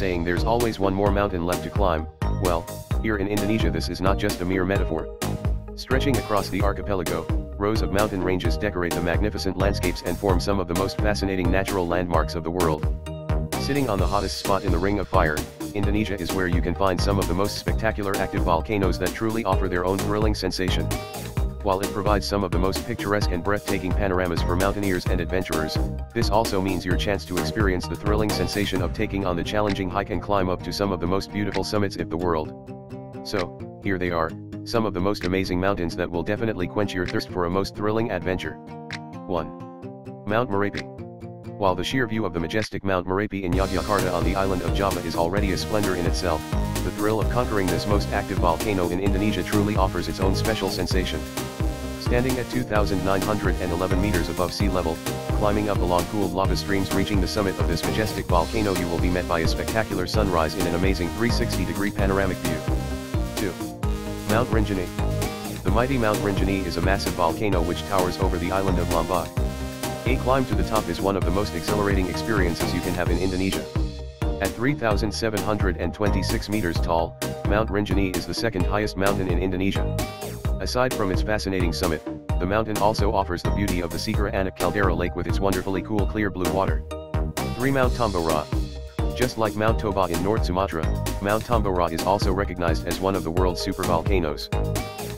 saying there's always one more mountain left to climb, well, here in Indonesia this is not just a mere metaphor. Stretching across the archipelago, rows of mountain ranges decorate the magnificent landscapes and form some of the most fascinating natural landmarks of the world. Sitting on the hottest spot in the Ring of Fire, Indonesia is where you can find some of the most spectacular active volcanoes that truly offer their own thrilling sensation. While it provides some of the most picturesque and breathtaking panoramas for mountaineers and adventurers, this also means your chance to experience the thrilling sensation of taking on the challenging hike and climb up to some of the most beautiful summits of the world. So, here they are, some of the most amazing mountains that will definitely quench your thirst for a most thrilling adventure. 1. Mount Merapi. While the sheer view of the majestic Mount Merapi in Yogyakarta on the island of Java is already a splendor in itself, the thrill of conquering this most active volcano in Indonesia truly offers its own special sensation. Standing at 2,911 meters above sea level, climbing up along cooled lava streams reaching the summit of this majestic volcano you will be met by a spectacular sunrise in an amazing 360-degree panoramic view. 2. Mount Rinjani. The mighty Mount Rinjani is a massive volcano which towers over the island of Lombok. A climb to the top is one of the most exhilarating experiences you can have in Indonesia. At 3,726 meters tall, Mount Rinjani is the second highest mountain in Indonesia. Aside from its fascinating summit, the mountain also offers the beauty of the Segara Anak Caldera Lake with its wonderfully cool clear blue water. 3 Mount Tambora. Just like Mount Toba in North Sumatra, Mount Tambora is also recognized as one of the world's supervolcanoes.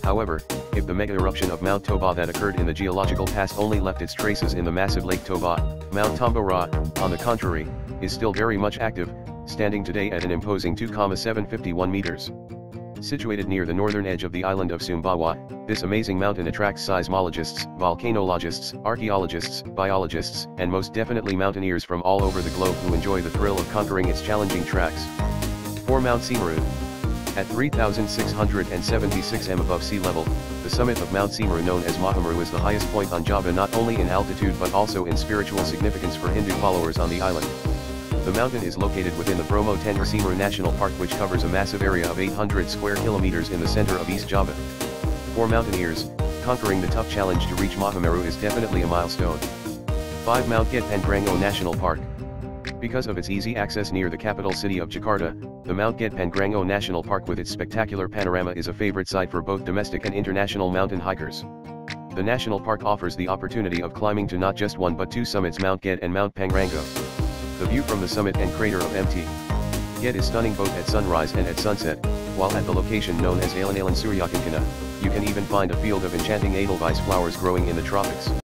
However, if the mega eruption of Mount Toba that occurred in the geological past only left its traces in the massive Lake Toba, Mount Tambora, on the contrary, is still very much active, standing today at an imposing 2,751 meters. Situated near the northern edge of the island of Sumbawa, this amazing mountain attracts seismologists, volcanologists, archaeologists, biologists, and most definitely mountaineers from all over the globe who enjoy the thrill of conquering its challenging tracks. For Mount Semeru. At 3,676 m above sea level, the summit of Mount Semeru known as Mahameru is the highest point on Java not only in altitude but also in spiritual significance for Hindu followers on the island. The mountain is located within the Bromo Tengger Semeru National Park which covers a massive area of 800 square kilometers in the center of East Java. For mountaineers, conquering the tough challenge to reach Mahameru is definitely a milestone. 5 Mount Gede Pangrango National Park. Because of its easy access near the capital city of Jakarta, the Mount Gede Pangrango National Park with its spectacular panorama is a favorite site for both domestic and international mountain hikers. The national park offers the opportunity of climbing to not just one but two summits Mount Gede and Mount Pangrango. The view from the summit and crater of Mt. Gede is stunning both at sunrise and at sunset, while at the location known as Alun-Alun Suryakencana, you can even find a field of enchanting edelweiss flowers growing in the tropics.